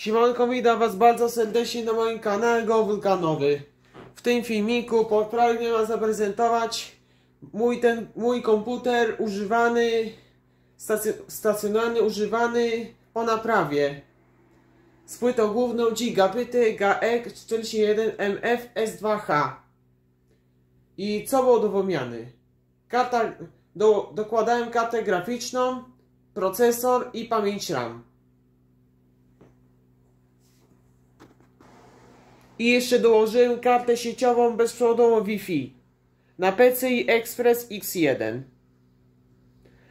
Siemanko, witam was bardzo serdecznie na moim kanale Go Wulkanowy. W tym filmiku pragnę wam zaprezentować mój, ten, mój komputer używany, stac- stacjonarny, używany po naprawie. Z płytą główną Gigabity GAEK 41MF S2H. I co było do wymiany? Karta, do, dokładałem kartę graficzną, procesor i pamięć RAM. I jeszcze dołożyłem kartę sieciową bezprzewodową Wi-Fi na PCI Express X1.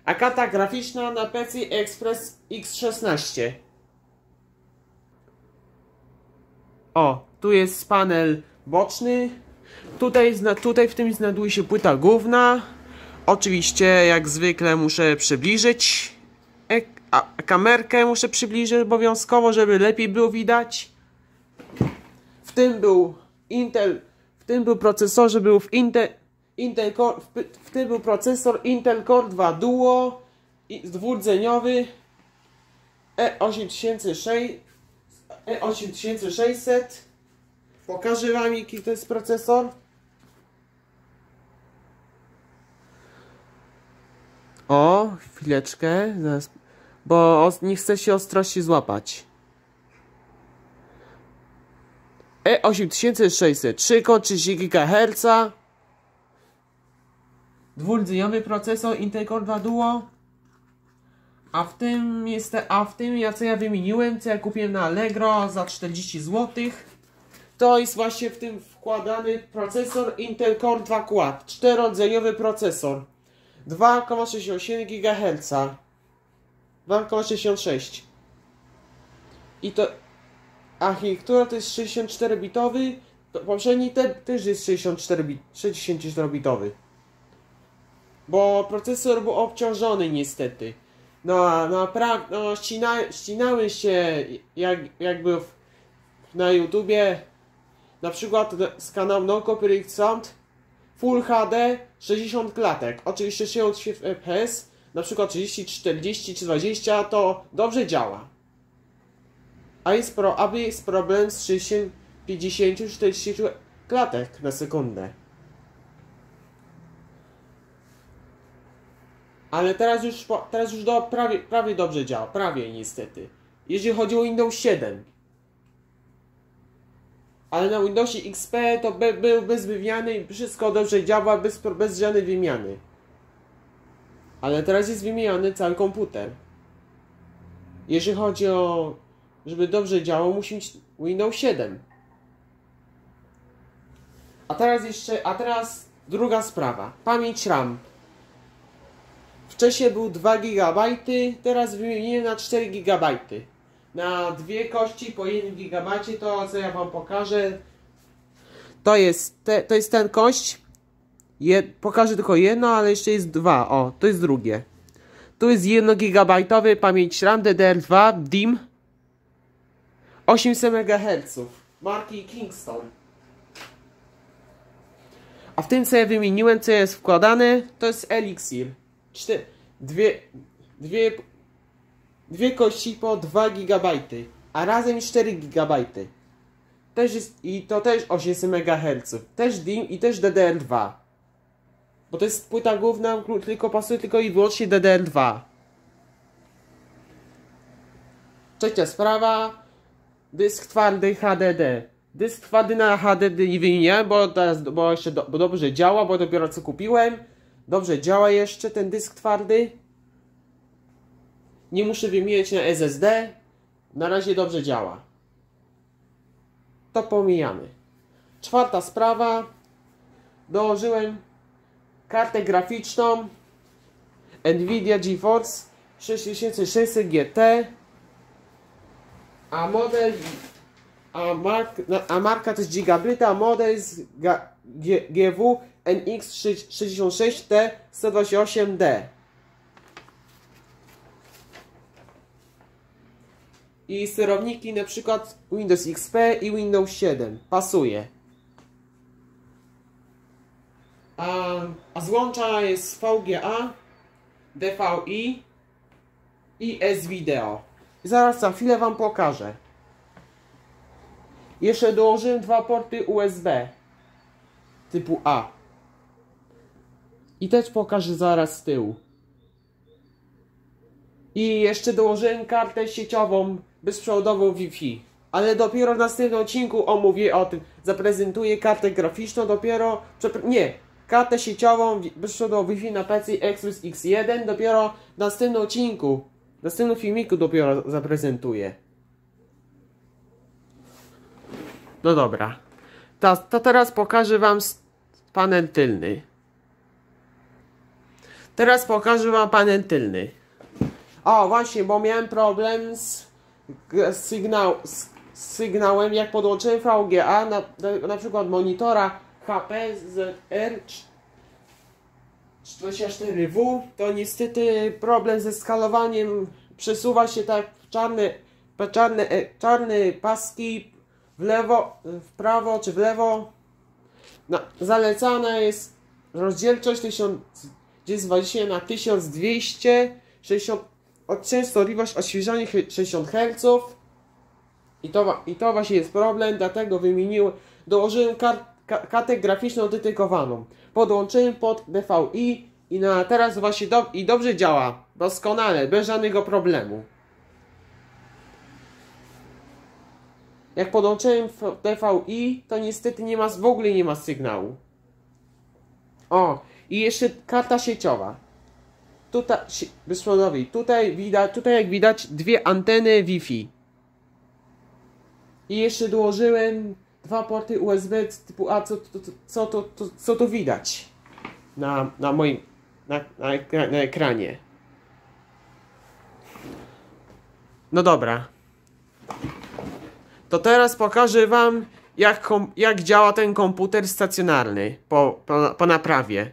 A karta graficzna na PCI Express X16. O, tu jest panel boczny. Tutaj, tutaj w tym znajduje się płyta główna. Oczywiście, jak zwykle, muszę przybliżyć. E- kamerkę muszę przybliżyć obowiązkowo, żeby lepiej było widać. W tym był Intel, w tym był procesorze był w Intel, Intel Core, w, w tym był procesor Intel Core 2 Duo i dwurdzeniowy E8600 E8600 Pokażę wam jaki to jest procesor O, chwileczkę, bo nie chcę się ostrości złapać. E8600, 3,30 GHz, dwurdzeniowy procesor Intel Core 2 Duo, a w tym jest, a w tym ja co ja wymieniłem, co ja kupiłem na Allegro za 40 zł, to jest właśnie w tym wkładany procesor Intel Core 2 Quad, czterodzeniowy procesor, 2,68 GHz, 2,66 i to a i która to jest 64-bitowy, to poprzedni te, też jest 64 bit, 64-bitowy. Bo procesor był obciążony niestety. No, a naprawdę, no, ścina, ścinały się jak, jakby w, na YouTubie, na przykład z kanału No Copyright Sound, Full HD 60 klatek, oczywiście 60 fps, na przykład 30, 40 czy 20 to dobrze działa. Pro, aby jest problem z 60, 50 czy 40 klatek na sekundę. Ale teraz już, teraz już do, prawie, prawie dobrze działa, prawie niestety. Jeżeli chodzi o Windows 7. Ale na Windowsie XP to be, był bez wymiany i wszystko dobrze działa, bez, bez żadnej wymiany. Ale teraz jest wymieniany cały komputer. Jeżeli chodzi o żeby dobrze działał, musi mieć Windows 7. A teraz jeszcze, a teraz druga sprawa. Pamięć RAM. Wcześniej był 2 GB, teraz wymieniłem na 4 GB. Na dwie kości po 1 GB to co ja wam pokażę. To jest, te, to jest ten kość. Je, pokażę tylko jedno, ale jeszcze jest dwa. O, to jest drugie. Tu jest 1 GB pamięć RAM DDR2 DIM 800 MHz marki Kingston. A w tym co ja wymieniłem, co jest wkładane, to jest Elixir. Cztery, dwie, dwie, dwie kości po 2 GB, a razem 4 GB. Też jest, I to też 800 MHz. Też DIM i też DDR2. Bo to jest płyta główna, tylko pasuje tylko i wyłącznie DDR2. Trzecia sprawa. Dysk twardy HDD. Dysk twardy na HDD nie wymieniałem, bo teraz bo jeszcze do, bo dobrze działa, bo dopiero co kupiłem. Dobrze działa jeszcze ten dysk twardy. Nie muszę wymieniać na SSD. Na razie dobrze działa. To pomijamy. Czwarta sprawa. Dołożyłem kartę graficzną Nvidia GeForce 6600 GT a model a, mark, a marka to jest Gigabit, a model jest GW NX66T 128D. I sterowniki na przykład Windows XP i Windows 7. Pasuje. A, a złącza jest VGA, DVI i S-Video. Zaraz za chwilę Wam pokażę. Jeszcze dołożyłem dwa porty USB typu A. I też pokażę zaraz z tyłu. I jeszcze dołożyłem kartę sieciową bezprzewodową Wi-Fi. Ale dopiero w następnym odcinku omówię o tym. Zaprezentuję kartę graficzną dopiero. Nie, kartę sieciową bezprzewodową Wi-Fi na PC Express X1 dopiero w następnym odcinku. W następnym filmiku dopiero zaprezentuję. No dobra. To, to teraz pokażę wam panel tylny. Teraz pokażę wam panel tylny. O, właśnie, bo miałem problem z, sygnał, z, sygnałem, jak podłączyłem VGA, na, na, na przykład monitora HP ZR 24W, to niestety problem ze skalowaniem przesuwa się tak w czarne, czarne, e, czarne paski w lewo, w prawo czy w lewo. No, zalecana jest rozdzielczość 1020 na 1200 60, częstotliwość odświeżania 60 Hz i to, i to właśnie jest problem, dlatego wymieniłem, dołożyłem kart, kartę graficzną dedykowaną. Podłączyłem pod DVI i na teraz właśnie do, i dobrze działa, doskonale, bez żadnego problemu. Jak podłączyłem TVI, to niestety nie ma, w ogóle nie ma sygnału. O, i jeszcze karta sieciowa. Tutaj, bezprzewodowej. Tutaj widać, tutaj jak widać dwie anteny Wi-Fi. I jeszcze dołożyłem dwa porty USB typu A, co, to, co, to, to, co to widać na, na moim, na, na, na ekranie. No dobra. To teraz pokażę Wam, jak, jak działa ten komputer stacjonarny po, po, po naprawie.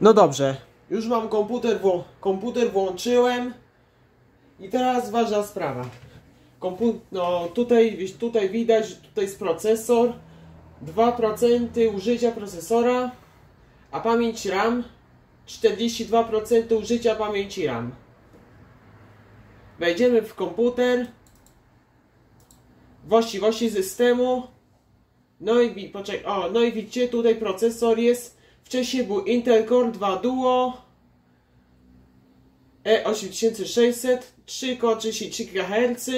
No dobrze, już mam komputer, komputer włączyłem i teraz ważna sprawa. Kompu no tutaj, tutaj widać, że tutaj jest procesor, 2% użycia procesora, a pamięć RAM 42% użycia pamięci RAM. Wejdziemy w komputer, właściwości systemu, no i poczekaj, o, no i widzicie tutaj procesor jest Wcześniej był Intel Core 2 Duo E8600 3,33 GHz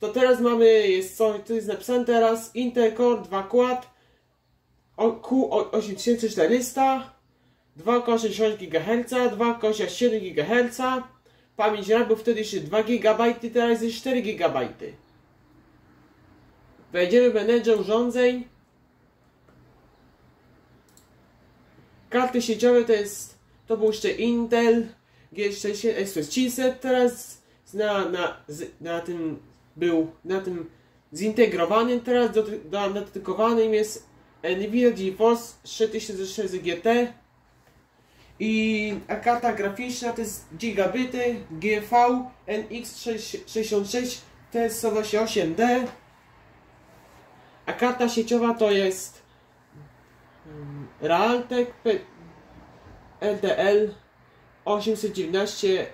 to teraz mamy, jest co tu jest napisane teraz Intel Core 2 Quad Q8400 2,66 GHz 2,7 GHz Pamięć RAM był wtedy jeszcze 2 GB, teraz jest 4 GB Wejdziemy w menedżer urządzeń. Karty sieciowe to jest, to był jeszcze Intel G6 Express chipset, teraz na, na, na tym był, na tym zintegrowanym, teraz do, do, dedykowanym jest Nvidia GeForce 3600 GT i karta graficzna to jest gigabity GV NX66 TS128D a karta sieciowa to jest Realtek LDL 819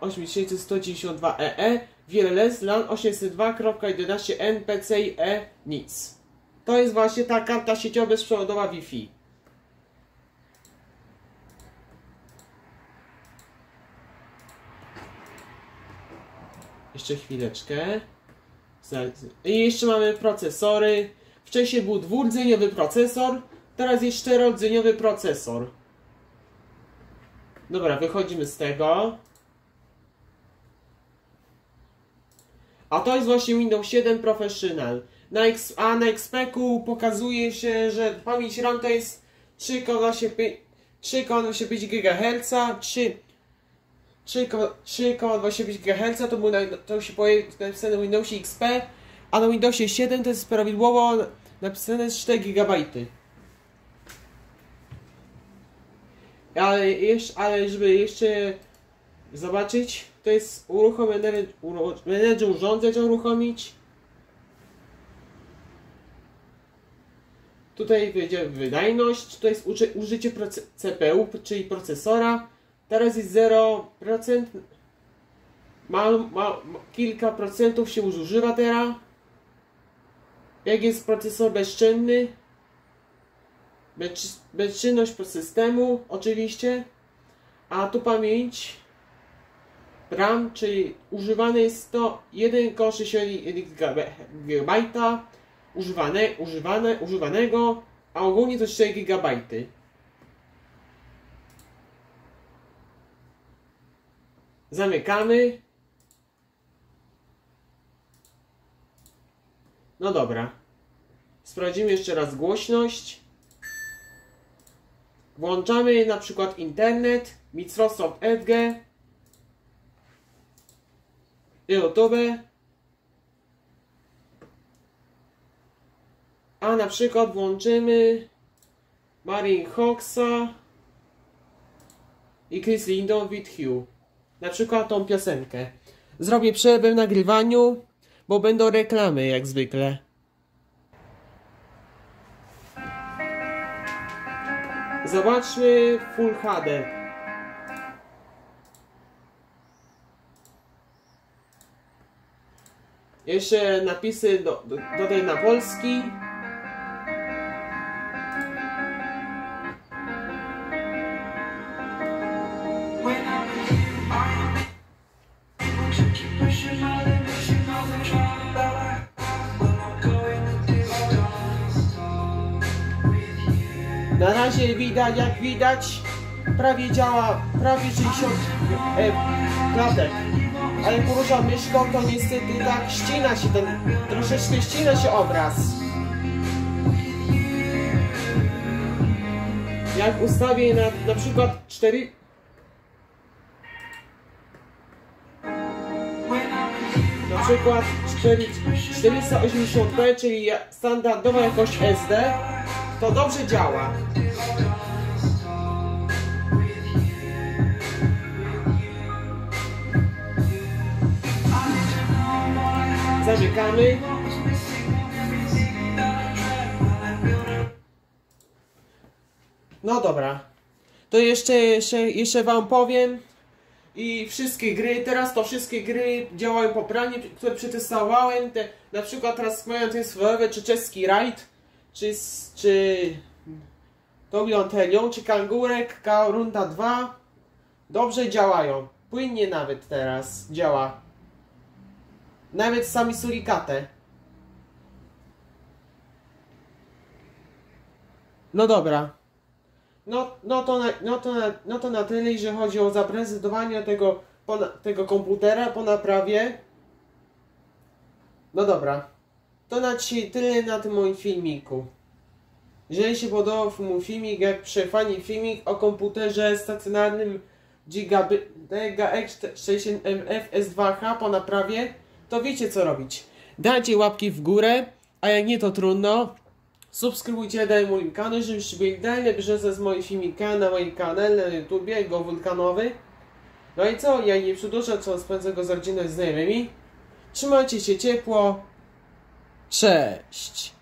8192 EE Wireless LAN 802.11 NPCIe nic. To jest właśnie ta karta sieciowa bezprzewodowa Wi-Fi. Jeszcze chwileczkę. I jeszcze mamy procesory. Wcześniej był dwurdzeniowy procesor. Teraz jest czterodzeniowy procesor. Dobra, wychodzimy z tego. A to jest właśnie Windows 7 Professional. Na X, a na XP-ku pokazuje się, że pamięć RAM to jest 3,25 GHz, 3,25 GHz to, był na, to się pojawi napisane w Windowsie XP, a na Windowsie 7 to jest prawidłowo napisane 4 GB. Ale, jeszcze, ale żeby jeszcze zobaczyć, to jest uruchomiony menedżer urządzeń uruchomić. Tutaj będzie wydajność, to jest użycie CPU, czyli procesora. Teraz jest 0%. Ma, ma, ma, kilka procentów się używa teraz. jak jest procesor bezczynny, bez, bezczynność systemu oczywiście, a tu pamięć RAM, czyli używane jest to 1,61 GB używane, używane, używanego, a ogólnie to 4 GB. Zamykamy. No dobra. Sprawdzimy jeszcze raz głośność. Włączamy na przykład internet, Microsoft Edge, YouTube, a na przykład włączymy Marin Hoxa i Chris Lindon with Hugh. Na przykład tą piosenkę. Zrobię przerwę w nagrywaniu, bo będą reklamy jak zwykle. Zobaczmy Full HD. Jeszcze napisy do, do, dodaj na polski. Na razie widać, jak widać, prawie działa, prawie 60 e, klatek. Ale poruszam myszką, to niestety tak ścina się ten, troszeczkę ścina się obraz. Jak ustawię na, na przykład 4... Na przykład 4, 480p, czyli standardowa jakość SD, to dobrze działa. Zamykamy. No dobra. To jeszcze, jeszcze, jeszcze wam powiem. I wszystkie gry, teraz to wszystkie gry działają poprawnie, które przetestowałem. Te, na przykład teraz mają ten Forever czy czeski Raid, czy, czy Tobion Telion, czy Kangurek, Runda 2. Dobrze działają. Płynnie nawet teraz działa. Nawet sami surikate. No dobra. No, no, to na, no, to na, no to na tyle, jeżeli chodzi o zaprezentowanie tego, po, tego komputera po naprawie. No dobra. To na dzisiaj tyle na tym moim filmiku. Jeżeli się podobał mój filmik, jak przefani filmik o komputerze stacjonarnym Gigabit X60MF S2H po naprawie, to wiecie co robić. Dajcie łapki w górę, a jak nie to trudno. Subskrybujcie daj mój kanał, żebyście byli dalej bieżący z moich filmikami na moim kanale na YouTubie, go wulkanowy. No i co, ja nie przedłużę, co spędzę go z rodziną i znajomymi. Trzymajcie się ciepło. Cześć!